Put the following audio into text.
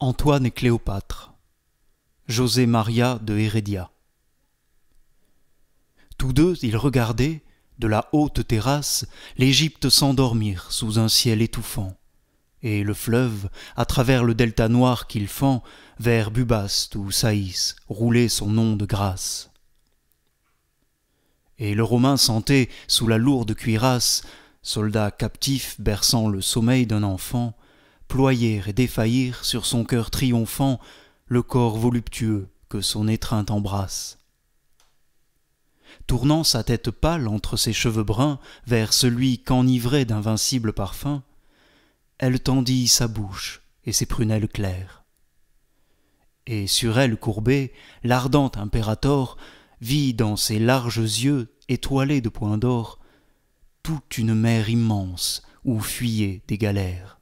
Antoine et Cléopâtre José Maria de Heredia Tous deux, ils regardaient, de la haute terrasse, l'Égypte s'endormir sous un ciel étouffant, et le fleuve, à travers le delta noir qu'il fend, vers Bubaste ou Saïs, rouler son nom de grâce. Et le Romain sentait, sous la lourde cuirasse, soldat captif berçant le sommeil d'un enfant, ployer et défaillir sur son cœur triomphant le corps voluptueux que son étreinte embrasse. Tournant sa tête pâle entre ses cheveux bruns vers celui qu'enivrait d'invincible parfum, elle tendit sa bouche et ses prunelles claires. Et sur elle courbée, l'ardent impérator vit dans ses larges yeux étoilés de points d'or toute une mer immense où fuyaient des galères.